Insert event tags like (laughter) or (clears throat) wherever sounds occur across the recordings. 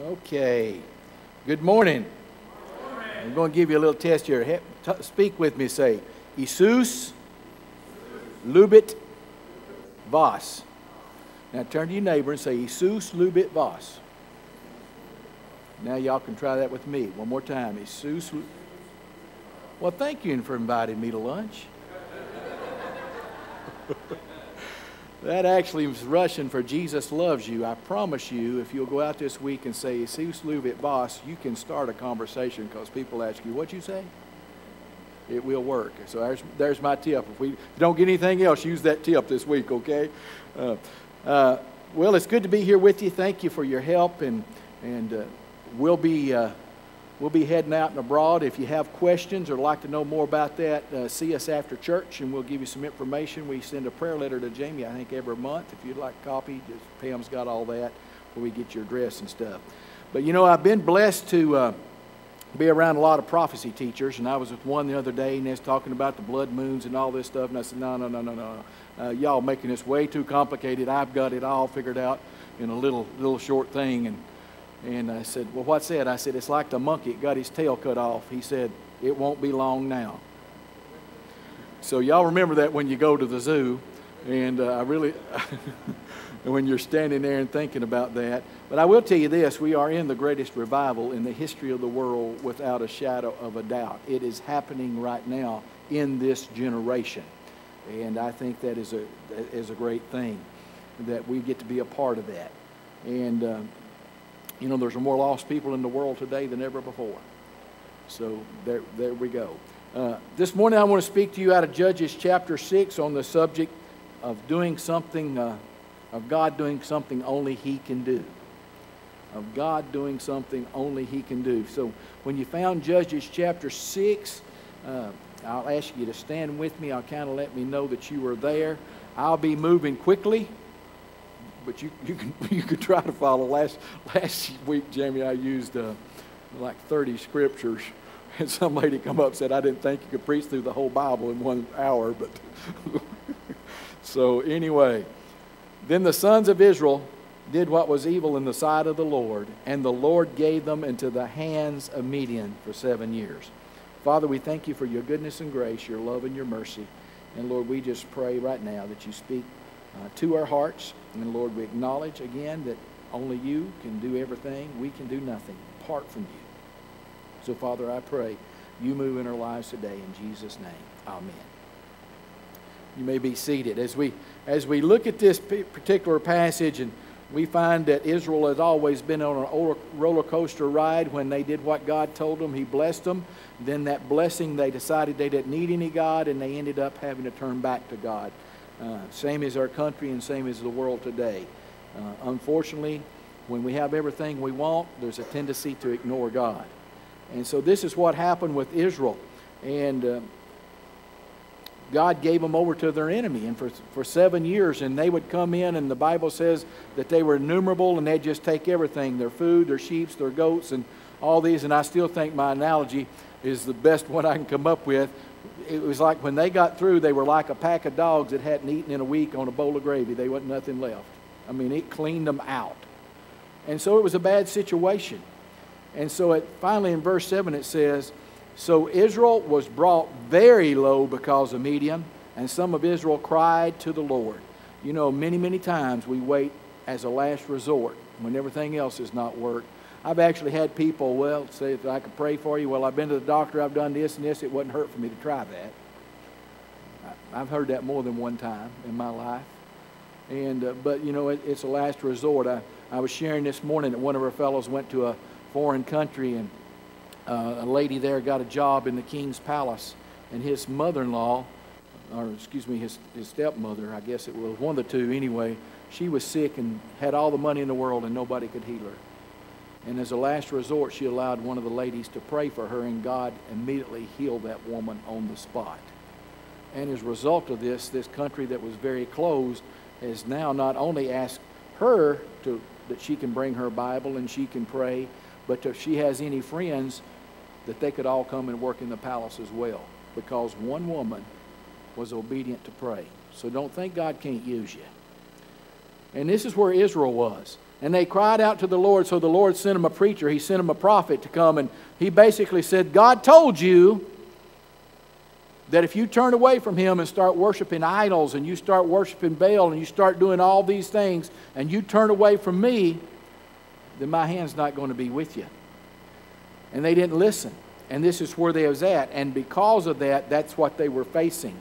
Okay. Good morning. I'm going to give you a little test here. He- speak with me. Say, Jesus lubit vas. Now turn to your neighbor and say, Jesus lubit vas. Now y'all can try that with me. One more time. Jesus. Well, thank you for inviting me to lunch. (laughs) That actually was Russian for Jesus loves you. I promise you, if you'll go out this week and say, Jesus Luvit boss, you can start a conversation because people ask you, what'd you say? It will work. So there's, there's my tip. If we don't get anything else, use that tip this week, okay? Uh, uh, well, it's good to be here with you. Thank you for your help, and, and uh, we'll be. We'll be heading out and abroad. If you have questions or like to know more about that, uh, see us after church and we'll give you some information. We send a prayer letter to Jamie, I think, every month. If you'd like a copy, just, Pam's got all that where we get your address and stuff. But you know, I've been blessed to uh, be around a lot of prophecy teachers, and I was with one the other day and they was talking about the blood moons and all this stuff. And I said, no, no, no, no, no. Uh, y'all making this way too complicated. I've got it all figured out in a little, little short thing. And and I said, Well, what's that? I said, It's like the monkey got his tail cut off. He said, It won't be long now. So, y'all remember that when you go to the zoo. And uh, I really, (laughs) when you're standing there and thinking about that. But I will tell you this we are in the greatest revival in the history of the world without a shadow of a doubt. It is happening right now in this generation. And I think that is a, is a great thing that we get to be a part of that. And, uh, you know, there's more lost people in the world today than ever before. So there, there we go. Uh, this morning I want to speak to you out of Judges chapter 6 on the subject of doing something, uh, of God doing something only He can do. Of God doing something only He can do. So when you found Judges chapter 6, uh, I'll ask you to stand with me. I'll kind of let me know that you were there. I'll be moving quickly but you, you can (laughs) you can try to follow. Last last week, Jamie, I used uh, like 30 scriptures, (laughs) and some lady come up and said I didn't think you could preach through the whole Bible in one hour. But (laughs) so anyway, then the sons of Israel did what was evil in the sight of the Lord, and the Lord gave them into the hands of Midian for seven years. Father, we thank you for your goodness and grace, your love and your mercy. And Lord, we just pray right now that you speak uh, to our hearts. And Lord, we acknowledge again that only you can do everything. We can do nothing apart from you. So, Father, I pray you move in our lives today in Jesus' name. Amen. You may be seated. As we, as we look at this particular passage, and we find that Israel has always been on a roller coaster ride when they did what God told them, He blessed them. Then, that blessing, they decided they didn't need any God, and they ended up having to turn back to God. Uh, same as our country and same as the world today. Uh, unfortunately, when we have everything we want, there's a tendency to ignore God. And so this is what happened with Israel. And uh, God gave them over to their enemy. And for, for seven years, and they would come in, and the Bible says that they were innumerable, and they'd just take everything their food, their sheep, their goats, and all these. And I still think my analogy is the best one I can come up with it was like when they got through, they were like a pack of dogs that hadn't eaten in a week on a bowl of gravy. They wasn't nothing left. I mean, it cleaned them out. And so it was a bad situation. And so it, finally in verse 7 it says, So Israel was brought very low because of Midian, and some of Israel cried to the Lord. You know, many, many times we wait as a last resort when everything else has not worked I've actually had people, well, say that I could pray for you. Well, I've been to the doctor, I've done this and this. It wouldn't hurt for me to try that. I've heard that more than one time in my life. And, uh, but, you know, it, it's a last resort. I, I was sharing this morning that one of our fellows went to a foreign country and uh, a lady there got a job in the king's palace. And his mother in law, or excuse me, his, his stepmother, I guess it was one of the two anyway, she was sick and had all the money in the world and nobody could heal her. And as a last resort, she allowed one of the ladies to pray for her, and God immediately healed that woman on the spot. And as a result of this, this country that was very closed has now not only asked her to, that she can bring her Bible and she can pray, but if she has any friends, that they could all come and work in the palace as well, because one woman was obedient to pray. So don't think God can't use you. And this is where Israel was. And they cried out to the Lord, so the Lord sent him a preacher. He sent him a prophet to come, and he basically said, God told you that if you turn away from him and start worshiping idols, and you start worshiping Baal, and you start doing all these things, and you turn away from me, then my hand's not going to be with you. And they didn't listen. And this is where they was at. And because of that, that's what they were facing.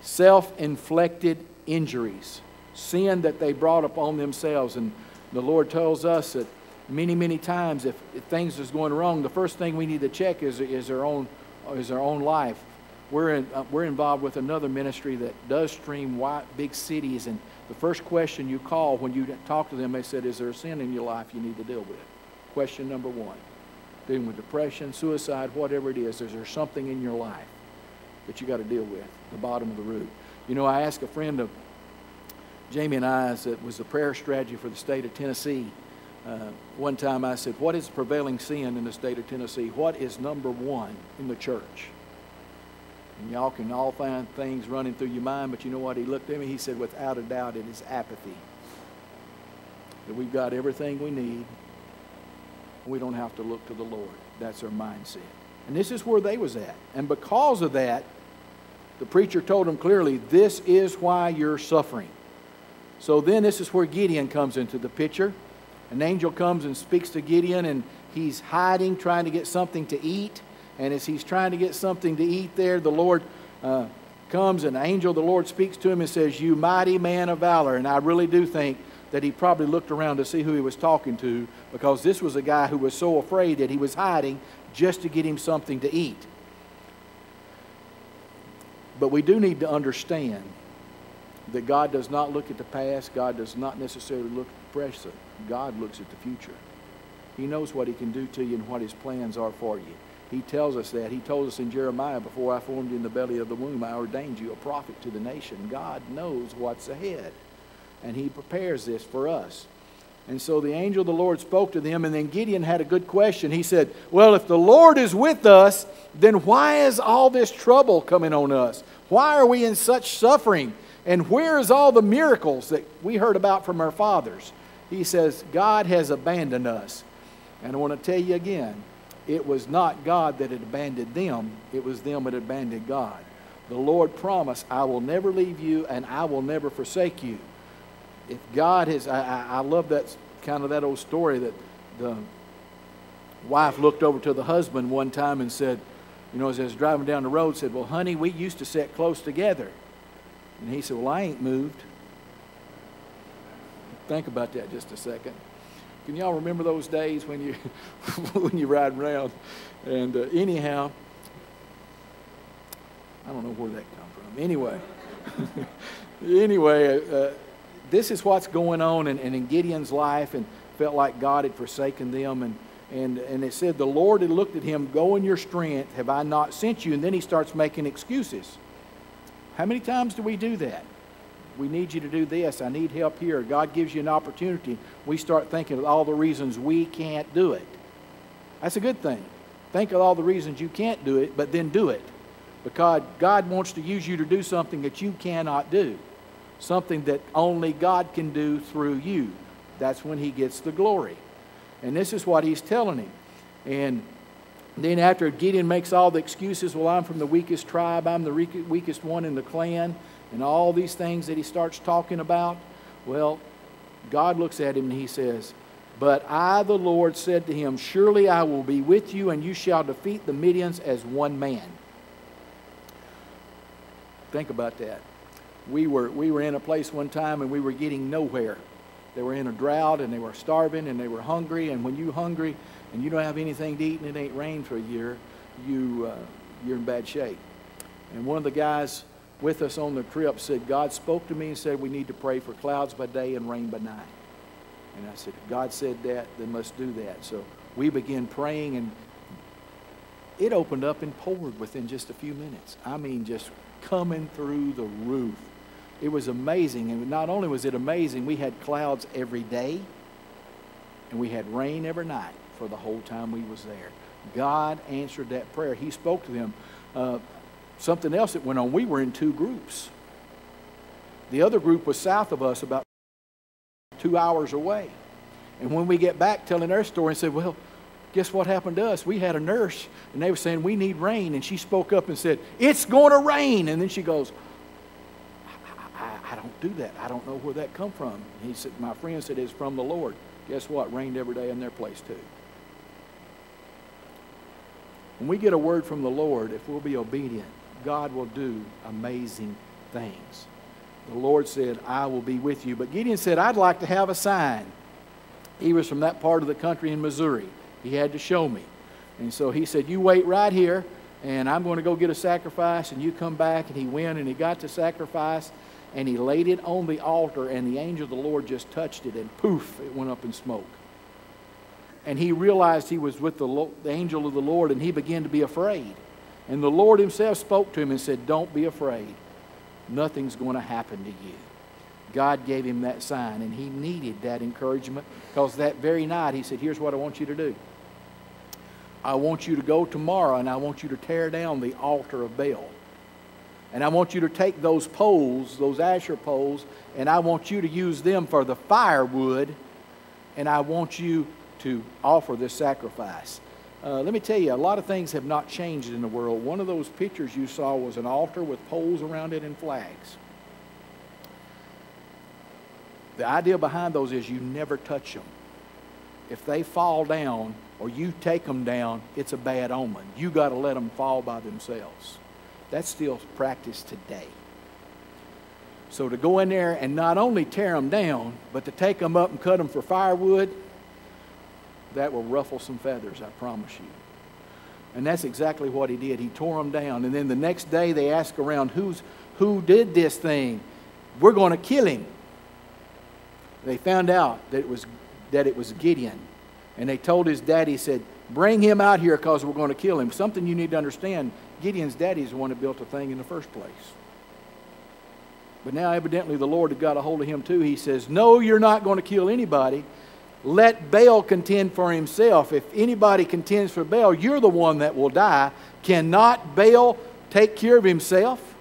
Self-inflicted injuries. Sin that they brought upon themselves. And the Lord tells us that many, many times if, things is going wrong, the first thing we need to check is, is, our, own, is our own life. We're, in, uh, we're involved with another ministry that does stream wide, big cities. And the first question you call when you talk to them, they said, is there a sin in your life you need to deal with? Question number one dealing with depression, suicide, whatever it is, is there something in your life that you got to deal with, the bottom of the root? You know, I asked a friend of Jamie and I, that was the prayer strategy for the state of Tennessee. Uh, one time I said, What is prevailing sin in the state of Tennessee? What is number one in the church? And y'all can all find things running through your mind, but you know what? He looked at me, he said, Without a doubt, it is apathy. That we've got everything we need, we don't have to look to the Lord. That's their mindset. And this is where they was at. And because of that, the preacher told them clearly, this is why you're suffering. So then this is where Gideon comes into the picture. An angel comes and speaks to Gideon, and he's hiding, trying to get something to eat. And as he's trying to get something to eat there, the Lord uh, comes, and an angel the Lord speaks to him and says, You mighty man of valor. And I really do think that he probably looked around to see who he was talking to because this was a guy who was so afraid that he was hiding just to get him something to eat. But we do need to understand that God does not look at the past, God does not necessarily look at the present. God looks at the future. He knows what he can do to you and what his plans are for you. He tells us that. He told us in Jeremiah, before I formed you in the belly of the womb, I ordained you a prophet to the nation. God knows what's ahead and he prepares this for us. And so the angel of the Lord spoke to them, and then Gideon had a good question. He said, Well, if the Lord is with us, then why is all this trouble coming on us? Why are we in such suffering? And where is all the miracles that we heard about from our fathers? He says, God has abandoned us. And I want to tell you again, it was not God that had abandoned them, it was them that abandoned God. The Lord promised, I will never leave you and I will never forsake you if God has, I, I love that kind of that old story that the wife looked over to the husband one time and said, you know, as I was driving down the road, said, Well, honey, we used to sit close together. And he said, Well, I ain't moved. Think about that just a second. Can y'all remember those days when you (laughs) when you ride around? And uh, anyhow, I don't know where that come from. Anyway, (laughs) anyway, uh, this is what's going on in, in Gideon's life and felt like God had forsaken them. And, and, and it said, The Lord had looked at him, Go in your strength, have I not sent you? And then he starts making excuses. How many times do we do that? We need you to do this. I need help here. God gives you an opportunity. We start thinking of all the reasons we can't do it. That's a good thing. Think of all the reasons you can't do it, but then do it. Because God wants to use you to do something that you cannot do something that only God can do through you. That's when he gets the glory. And this is what he's telling him. And then after Gideon makes all the excuses, well, I'm from the weakest tribe, I'm the weakest one in the clan, and all these things that he starts talking about, well, God looks at him and he says, But I, the Lord, said to him, Surely I will be with you, and you shall defeat the Midians as one man. Think about that we were, we were in a place one time and we were getting nowhere. They were in a drought and they were starving and they were hungry. And when you're hungry and you don't have anything to eat and it ain't rained for a year, you, uh, you're in bad shape. And one of the guys with us on the trip said, God spoke to me and said, we need to pray for clouds by day and rain by night. And I said, God said that, then let's do that. So we began praying and it opened up and poured within just a few minutes. I mean, just coming through the roof. It was amazing. And not only was it amazing, we had clouds every day and we had rain every night for the whole time we was there. God answered that prayer. He spoke to them. Uh, something else that went on, we were in two groups. The other group was south of us about two hours away. And when we get back telling their story and said, well, guess what happened to us? We had a nurse, and they were saying, we need rain. And she spoke up and said, it's going to rain. And then she goes, I, don't do that. I don't know where that come from. he said, my friend said, it's from the Lord. Guess what? Rained every day in their place too. When we get a word from the Lord, if we'll be obedient, God will do amazing things. The Lord said, I will be with you. But Gideon said, I'd like to have a sign. He was from that part of the country in Missouri. He had to show me. And so he said, You wait right here, and I'm going to go get a sacrifice, and you come back. And he went, and he got the sacrifice, and he laid it on the altar, and the angel of the Lord just touched it, and poof, it went up in smoke. And he realized he was with the, the angel of the Lord, and he began to be afraid. And the Lord himself spoke to him and said, Don't be afraid. Nothing's going to happen to you. God gave him that sign, and he needed that encouragement because that very night he said, Here's what I want you to do. I want you to go tomorrow and I want you to tear down the altar of Baal. And I want you to take those poles, those Asherah poles, and I want you to use them for the firewood, and I want you to offer this sacrifice. Uh, let me tell you, a lot of things have not changed in the world. One of those pictures you saw was an altar with poles around it and flags. The idea behind those is you never touch them. If they fall down or you take them down, it's a bad omen. You got to let them fall by themselves. That's still practiced today. So to go in there and not only tear them down, but to take them up and cut them for firewood, that will ruffle some feathers, I promise you. And that's exactly what he did. He tore them down. And then the next day they asked around, Who's, who did this thing? We're going to kill him. They found out that it was, that it was Gideon. And they told his daddy, said, Bring him out here because we're going to kill him. Something you need to understand Gideon's daddy is the one that built the thing in the first place. But now, evidently, the Lord had got a hold of him too. He says, No, you're not going to kill anybody. Let Baal contend for himself. If anybody contends for Baal, you're the one that will die. Cannot Baal take care of himself?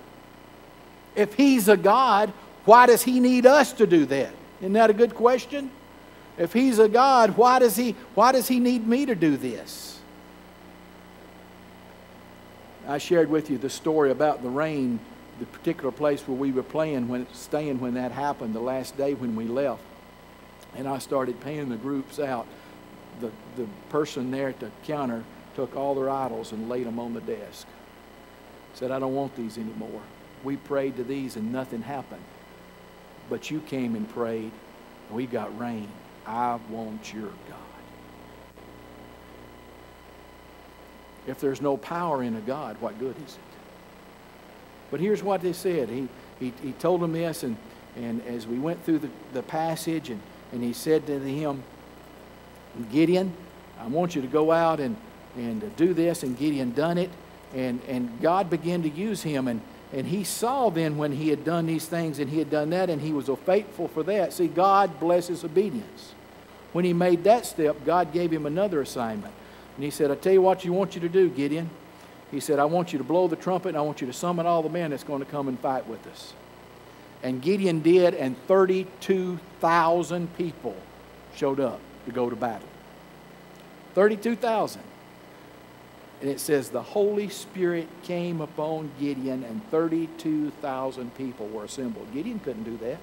If he's a God, why does he need us to do that? Isn't that a good question? If he's a God, why does he, why does he need me to do this? I shared with you the story about the rain, the particular place where we were playing when staying when that happened, the last day when we left and I started paying the groups out. The, the person there at the counter took all their idols and laid them on the desk. Said, I don't want these anymore. We prayed to these and nothing happened. But you came and prayed, and we got rain. I want your God. If there's no power in a God, what good is it? But here's what they said. He, he, he told them this, and, and as we went through the, the passage, and and he said to him, Gideon, I want you to go out and, and do this. And Gideon done it. And, and God began to use him. And, and he saw then when he had done these things and he had done that and he was faithful for that. See, God blesses obedience. When he made that step, God gave him another assignment. And he said, I tell you what you want you to do, Gideon. He said, I want you to blow the trumpet and I want you to summon all the men that's going to come and fight with us. And Gideon did, and 32,000 people showed up to go to battle. 32,000. And it says the Holy Spirit came upon Gideon, and 32,000 people were assembled. Gideon couldn't do that.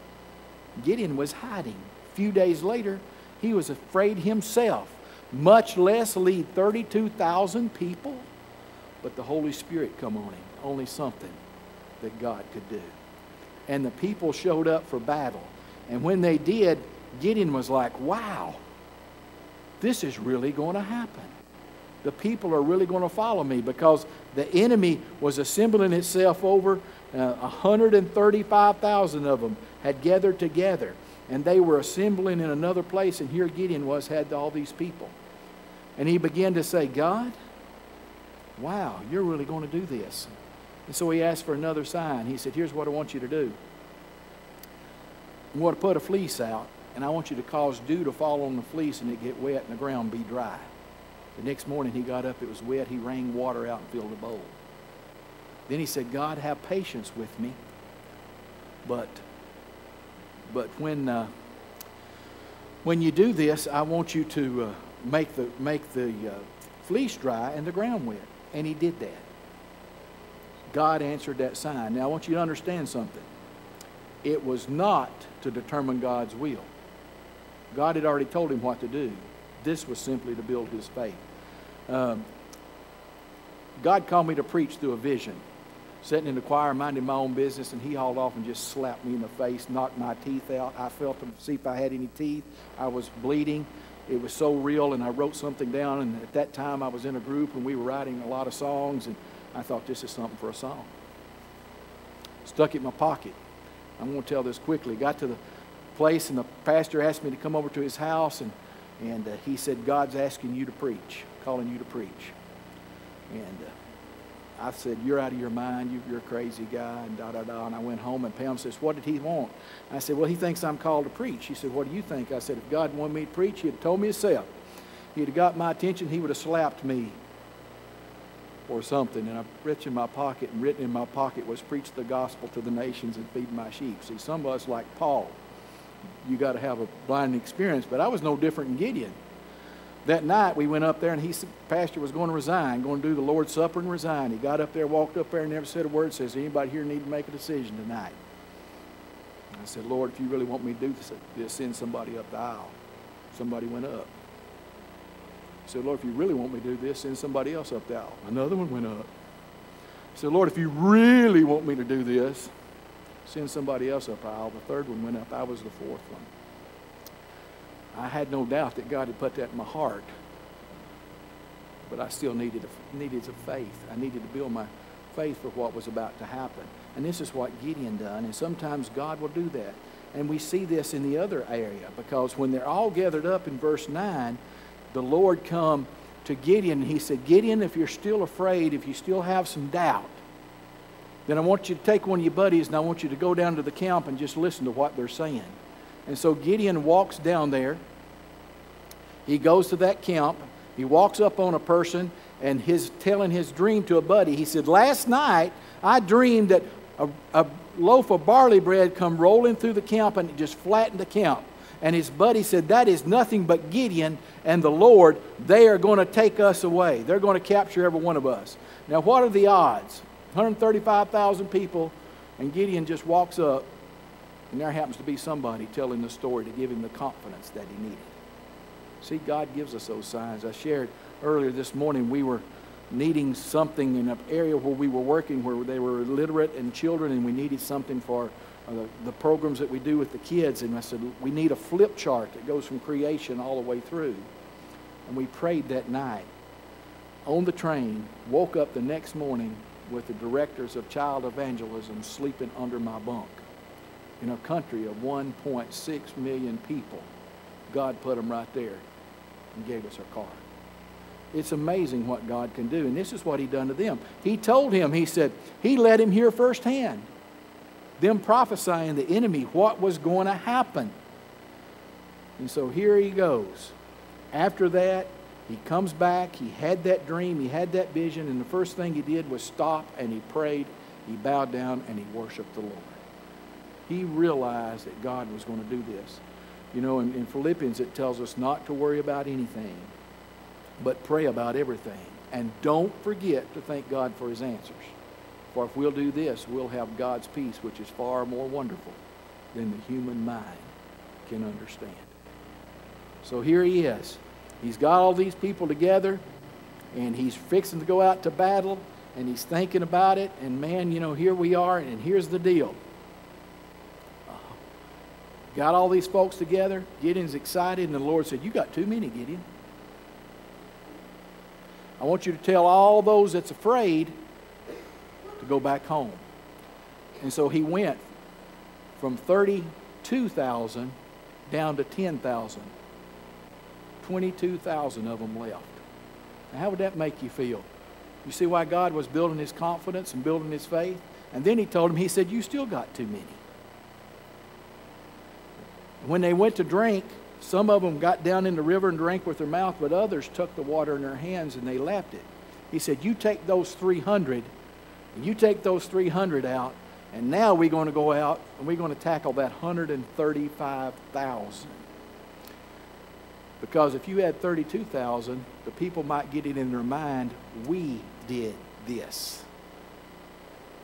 Gideon was hiding. A few days later, he was afraid himself, much less lead 32,000 people. But the Holy Spirit come on him. Only something that God could do and the people showed up for battle. And when they did, Gideon was like, wow, this is really going to happen. The people are really going to follow me because the enemy was assembling itself over. Uh, 135,000 of them had gathered together and they were assembling in another place. And here Gideon was, had all these people. And he began to say, God, wow, you're really going to do this. And so he asked for another sign. He said, Here's what I want you to do. I want to put a fleece out, and I want you to cause dew to fall on the fleece and it get wet and the ground be dry. The next morning he got up, it was wet. He wrung water out and filled a bowl. Then he said, God, have patience with me. But, but when, uh, when you do this, I want you to uh, make the, make the uh, fleece dry and the ground wet. And he did that. God answered that sign. Now, I want you to understand something. It was not to determine God's will. God had already told him what to do. This was simply to build his faith. Um, God called me to preach through a vision. Sitting in the choir, minding my own business, and he hauled off and just slapped me in the face, knocked my teeth out. I felt to see if I had any teeth. I was bleeding. It was so real, and I wrote something down. And at that time, I was in a group, and we were writing a lot of songs, and I thought this is something for a song. Stuck it in my pocket. I'm going to tell this quickly. Got to the place, and the pastor asked me to come over to his house, and, and uh, he said, God's asking you to preach, calling you to preach. And uh, I said, You're out of your mind. You, you're a crazy guy, and da da da. And I went home, and Pam says, What did he want? I said, Well, he thinks I'm called to preach. He said, What do you think? I said, If God wanted me to preach, he'd have told me himself. He'd have got my attention, he would have slapped me or something. And I reached in my pocket, and written in my pocket was, Preach the gospel to the nations and feed my sheep. See, some of us, like Paul, you got to have a blinding experience, but I was no different than Gideon. That night we went up there and he said, Pastor was going to resign, going to do the Lord's Supper and resign. He got up there, walked up there, and never said a word. Says, anybody here need to make a decision tonight? I said, Lord, if you really want me to do this, send somebody up the aisle. Somebody went up. I said, Lord, if you really want me to do this, send somebody else up the aisle. Another one went up. I said, Lord, if you really want me to do this, send somebody else up the aisle. The third one went up. I was the fourth one. I had no doubt that God had put that in my heart. But I still needed, a, needed a faith. I needed to build my faith for what was about to happen. And this is what Gideon done. And sometimes God will do that. And we see this in the other area because when they're all gathered up in verse 9, the Lord come to Gideon and he said, Gideon, if you're still afraid, if you still have some doubt, then I want you to take one of your buddies and I want you to go down to the camp and just listen to what they're saying. And so Gideon walks down there. He goes to that camp. He walks up on a person and his telling his dream to a buddy. He said, Last night I dreamed that a, a loaf of barley bread come rolling through the camp and it just flattened the camp. And his buddy said, That is nothing but Gideon and the Lord. They are going to take us away. They're going to capture every one of us. Now, what are the odds? 135,000 people, and Gideon just walks up and there happens to be somebody telling the story to give him the confidence that he needed. See, God gives us those signs. I shared earlier this morning we were needing something in an area where we were working where they were illiterate and children, and we needed something for the, the programs that we do with the kids. And I said, we need a flip chart that goes from creation all the way through. And we prayed that night on the train, woke up the next morning with the directors of child evangelism sleeping under my bunk in a country of 1.6 million people, God put them right there and gave us our car. It's amazing what God can do. And this is what he done to them. He told him, he said, he let him hear firsthand. Them prophesying the enemy what was going to happen. And so here he goes. After that, he comes back. He had that dream. He had that vision. And the first thing he did was stop and he prayed. He bowed down and he worshiped the Lord. He realized that God was going to do this. You know, in, in Philippians, it tells us not to worry about anything, but pray about everything. And don't forget to thank God for his answers. For if we'll do this, we'll have God's peace, which is far more wonderful than the human mind can understand. So here he is. He's got all these people together, and he's fixing to go out to battle, and he's thinking about it. And man, you know, here we are, and here's the deal. Uh, got all these folks together. Gideon's excited, and the Lord said, You got too many, Gideon. I want you to tell all those that's afraid go back home. And so he went from 32,000 down to 10,000. 22,000 of them left. Now, how would that make you feel? You see why God was building his confidence and building his faith? And then he told him, He said, You still got too many. When they went to drink, some of them got down in the river and drank with their mouth, but others took the water in their hands and they lapped it. He said, You take those 300, and you take those 300 out, and now we're going to go out and we're going to tackle that 135,000. Because if you had 32,000, the people might get it in their mind, we did this.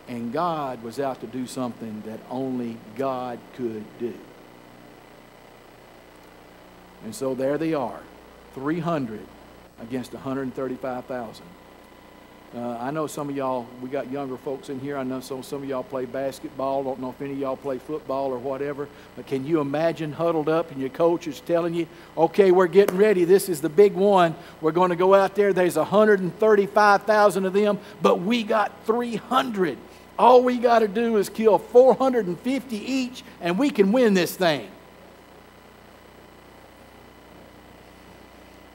And God was out to do something that only God could do. And so there they are, 300 against 135,000. Uh, I know some of y'all, we got younger folks in here. I know some, some of y'all play basketball. Don't know if any of y'all play football or whatever. But can you imagine huddled up and your coach is telling you, okay, we're getting ready. This is the big one. We're going to go out there. There's 135,000 of them, but we got 300. All we got to do is kill 450 each, and we can win this thing.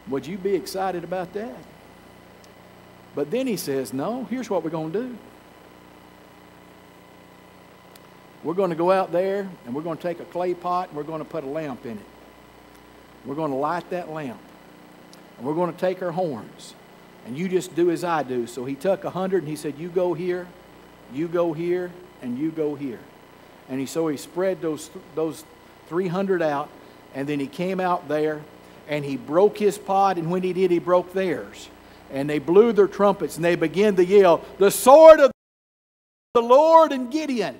Would you be excited about that? But then he says, No, here's what we're going to do. We're going to go out there and we're going to take a clay pot and we're going to put a lamp in it. We're going to light that lamp. And we're going to take our horns. And you just do as I do. So he took a hundred and he said, You go here, you go here, and you go here. And he so he spread those those 300 out, and then he came out there and he broke his pot, and when he did, he broke theirs and they blew their trumpets and they began to yell, The sword of the Lord and Gideon.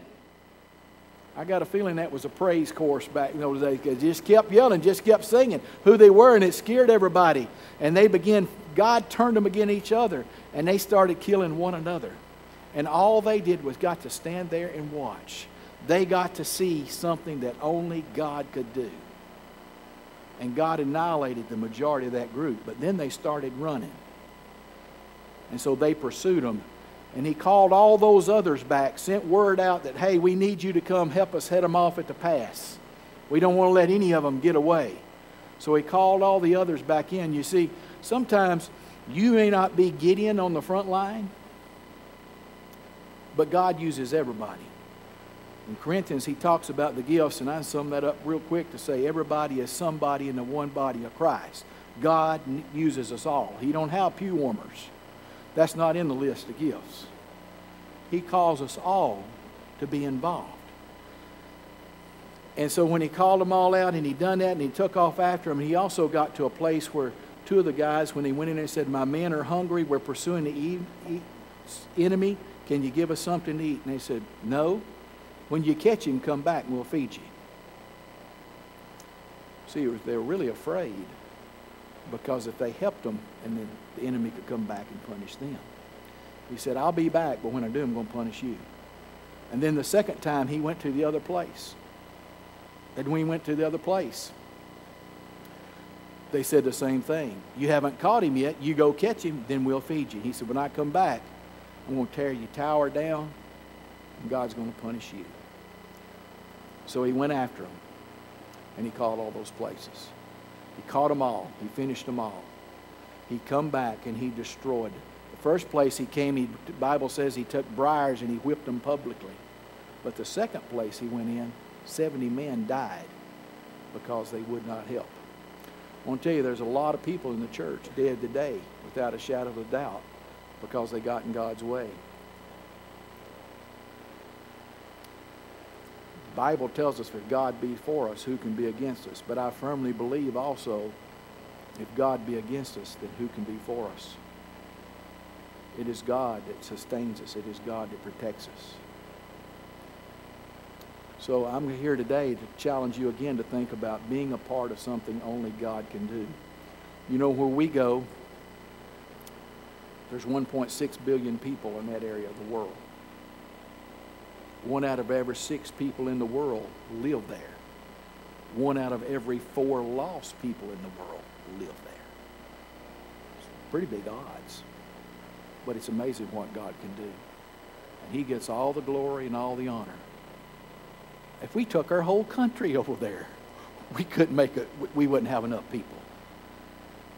I got a feeling that was a praise chorus back in those days. They just kept yelling, just kept singing who they were, and it scared everybody. And they began, God turned them against each other, and they started killing one another. And all they did was got to stand there and watch. They got to see something that only God could do. And God annihilated the majority of that group, but then they started running. And so they pursued him. And he called all those others back, sent word out that, hey, we need you to come help us head them off at the pass. We don't want to let any of them get away. So he called all the others back in. You see, sometimes you may not be Gideon on the front line, but God uses everybody. In Corinthians, he talks about the gifts, and I sum that up real quick to say everybody is somebody in the one body of Christ. God uses us all. He don't have pew warmers. That's not in the list of gifts. He calls us all to be involved. And so when he called them all out and he done that and he took off after them, he also got to a place where two of the guys, when he went in there and said, My men are hungry, we're pursuing the enemy, can you give us something to eat? And they said, No. When you catch him, come back and we'll feed you. See, they were really afraid because if they helped them and then the enemy could come back and punish them. He said, I'll be back, but when I do, I'm going to punish you. And then the second time, he went to the other place. And when he went to the other place, they said the same thing. You haven't caught him yet. You go catch him, then we'll feed you. He said, When I come back, I'm going to tear your tower down, and God's going to punish you. So he went after him, and he called all those places. He caught them all. He finished them all he come back and he destroyed. The first place he came, he, the Bible says he took briars and he whipped them publicly. But the second place he went in, 70 men died because they would not help. I want to tell you, there's a lot of people in the church dead today without a shadow of a doubt because they got in God's way. The Bible tells us if God be for us, who can be against us? But I firmly believe also if God be against us, then who can be for us? It is God that sustains us. It is God that protects us. So I'm here today to challenge you again to think about being a part of something only God can do. You know, where we go, there's 1.6 billion people in that area of the world. One out of every six people in the world live there. One out of every four lost people in the world live there. It's pretty big odds. But it's amazing what God can do. And He gets all the glory and all the honor. If we took our whole country (laughs) over there, we couldn't make it, we wouldn't have enough people.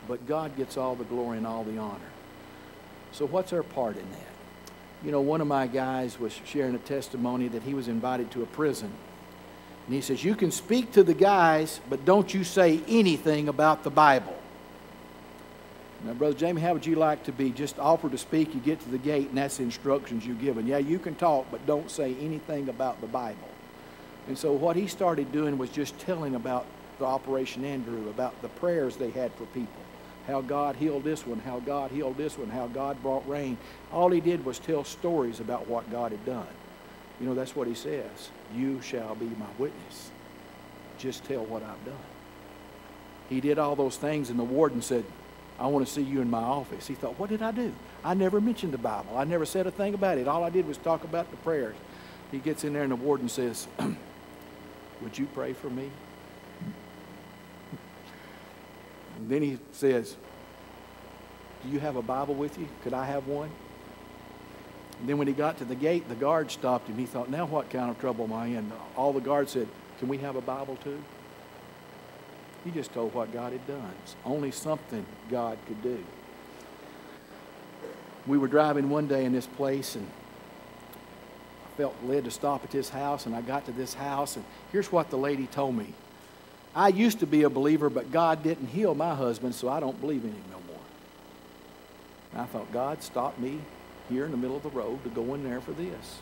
But God gets all the glory and all the honor. So, what's our part in that? You know, one of my guys was sharing a testimony that he was invited to a prison and he says, You can speak to the guys, but don't you say anything about the Bible. Now, Brother Jamie, how would you like to be just offered to speak? You get to the gate, and that's the instructions you're given. Yeah, you can talk, but don't say anything about the Bible. And so, what he started doing was just telling about the Operation Andrew, about the prayers they had for people, how God healed this one, how God healed this one, how God brought rain. All he did was tell stories about what God had done. You know, that's what he says. You shall be my witness. Just tell what I've done. He did all those things, and the warden said, I want to see you in my office. He thought, What did I do? I never mentioned the Bible. I never said a thing about it. All I did was talk about the prayers. He gets in there, and the warden says, (clears throat) Would you pray for me? And then he says, Do you have a Bible with you? Could I have one? And then when he got to the gate, the guard stopped him. He thought, Now what kind of trouble am I in? All the guards said, Can we have a Bible too? He just told what God had done. It's only something God could do. We were driving one day in this place, and I felt led to stop at this house, and I got to this house, and here's what the lady told me. I used to be a believer, but God didn't heal my husband, so I don't believe in him no more. And I thought, God stopped me here in the middle of the road to go in there for this.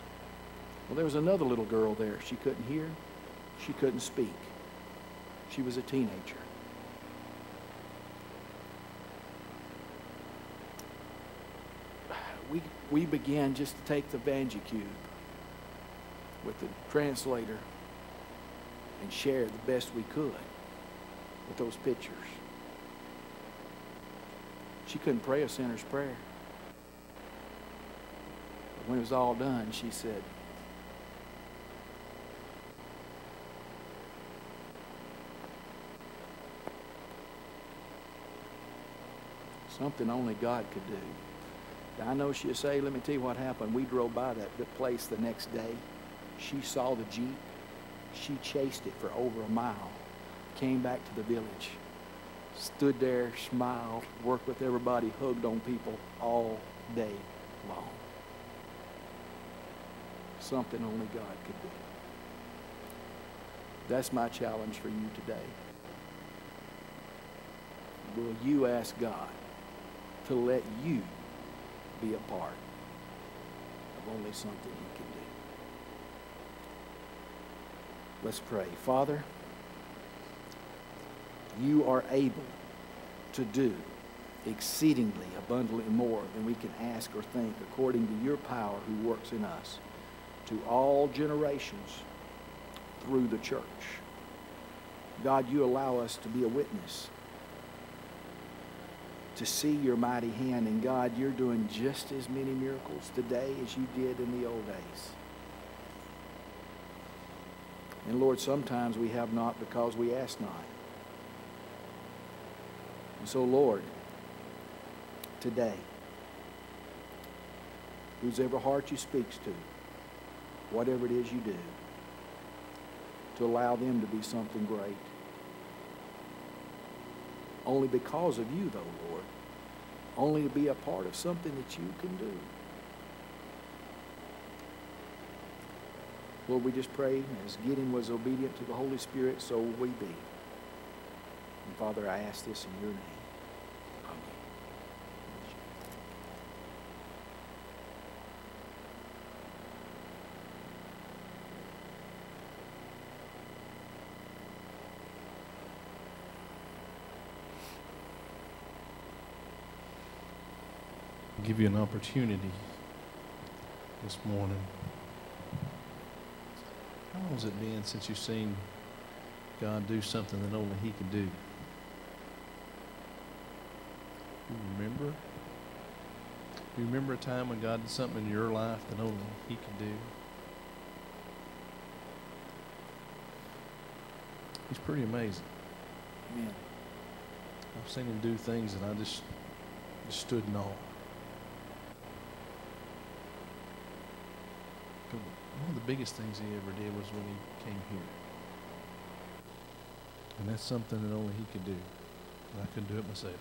Well, there was another little girl there. She couldn't hear, she couldn't speak. She was a teenager. We, we began just to take the Cube with the translator and share the best we could with those pictures. She couldn't pray a sinner's prayer. When it was all done, she said, Something only God could do. I know she'll say, let me tell you what happened. We drove by that place the next day. She saw the Jeep. She chased it for over a mile. Came back to the village. Stood there, smiled, worked with everybody, hugged on people all day long. Something only God could do. That's my challenge for you today. Will you ask God to let you be a part of only something He can do. Let's pray. Father, you are able to do exceedingly abundantly more than we can ask or think according to your power who works in us to all generations through the church. God, you allow us to be a witness to see your mighty hand. And God, you're doing just as many miracles today as you did in the old days. And Lord, sometimes we have not because we ask not. And so, Lord, today, whose ever heart you speaks to, whatever it is you do, to allow them to be something great. Only because of you, though, Lord. Only to be a part of something that you can do. Lord, we just pray as Gideon was obedient to the Holy Spirit, so will we be. And Father, I ask this in your name. Give you an opportunity this morning. How long has it been since you've seen God do something that only He can do? You remember? Do you remember a time when God did something in your life that only He could do? He's pretty amazing. Amen. I've seen Him do things that I just, just stood in awe. One of the biggest things he ever did was when he came here. And that's something that only he could do. And I couldn't do it myself.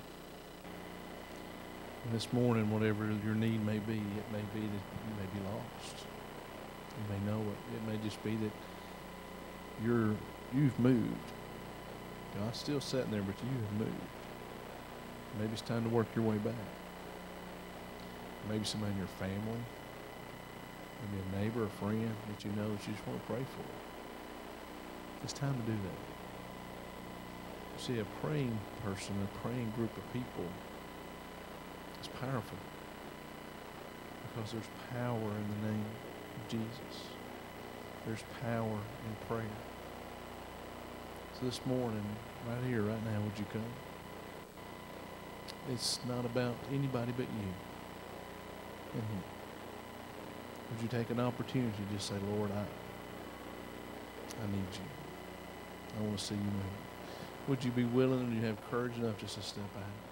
And this morning, whatever your need may be, it may be that you may be lost. You may know it. It may just be that you're you've moved. God's still sitting there, but you have moved. Maybe it's time to work your way back. Maybe somebody in your family maybe a neighbor, a friend that you know that you just want to pray for. It's time to do that. See, a praying person, a praying group of people is powerful because there's power in the name of Jesus. There's power in prayer. So this morning, right here, right now, would you come? It's not about anybody but you and Him. Would you take an opportunity to just say, Lord, I, I need you. I want to see you move. Would you be willing and you have courage enough just to step out?